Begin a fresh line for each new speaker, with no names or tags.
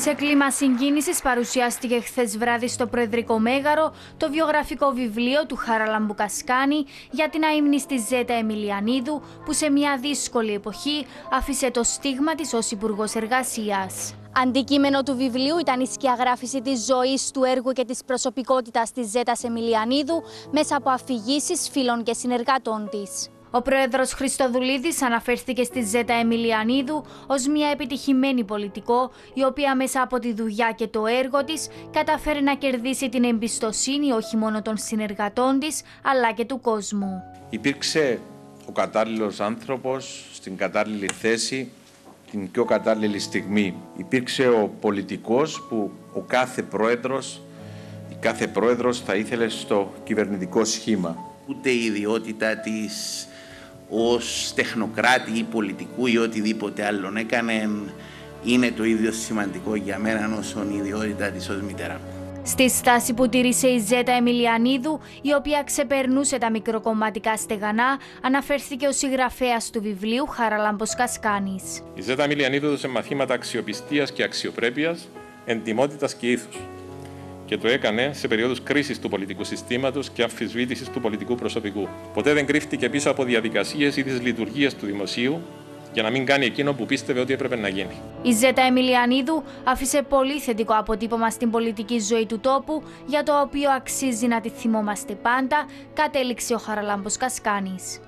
Σε κλίμα συγκίνησης παρουσιάστηκε χθες βράδυ στο Προεδρικό Μέγαρο το βιογραφικό βιβλίο του Χαραλαμπου Κασκάνη για την αείμνη στη Ζέτα Εμιλιανίδου που σε μια δύσκολη εποχή άφησε το στίγμα της ως υπουργός Εργασίας. Αντικείμενο του βιβλίου ήταν η σκιαγράφηση της ζωής, του έργου και της προσωπικότητας της Ζέτας Εμιλιανίδου μέσα από αφηγήσεις φίλων και συνεργατών της. Ο πρόεδρος Χριστοδουλίδης αναφέρθηκε στη Ζέτα Εμιλιανίδου ως μια επιτυχημένη πολιτικό, η οποία μέσα από τη δουλειά και το έργο της καταφέρει να κερδίσει την εμπιστοσύνη όχι μόνο των συνεργατών της, αλλά και του κόσμου.
Υπήρξε ο κατάλληλος άνθρωπος στην κατάλληλη θέση την πιο κατάλληλη στιγμή. Υπήρξε ο πολιτικός που ο κάθε πρόεδρος, η κάθε πρόεδρος θα ήθελε στο κυβερνητικό σχήμα.
Ούτε η ιδιότητα της ως τεχνοκράτη ή πολιτικού ή οτιδήποτε άλλον έκανε είναι το ίδιο σημαντικό για μένα όσο η ιδιότητα της ως μητέρα.
Στη στάση που τήρησε η Ζέτα Εμιλιανίδου, η οποία ξεπερνούσε τα μικροκομματικά στεγανά, αναφέρθηκε ο συγγραφέας του βιβλίου Χαραλάμπος Κασκάνης.
Η Ζέτα Εμιλιανίδου έδωσε μαθήματα αξιοπιστίας και αξιοπρέπειας, εντιμότητας και ήθους. Και το έκανε σε περίοδου κρίσης του πολιτικού συστήματος και αμφισβήτησης του πολιτικού προσωπικού. Ποτέ δεν κρύφτηκε πίσω από διαδικασίες ή τις λειτουργίες του δημοσίου, για να μην κάνει εκείνο που πίστευε ότι έπρεπε να γίνει.
Η Ζέτα Εμιλιανίδου άφησε πολύ θετικό αποτύπωμα στην πολιτική ζωή του τόπου, για το οποίο αξίζει να τη θυμόμαστε πάντα, κατέληξε ο Χαραλάμπος Κασκάνης.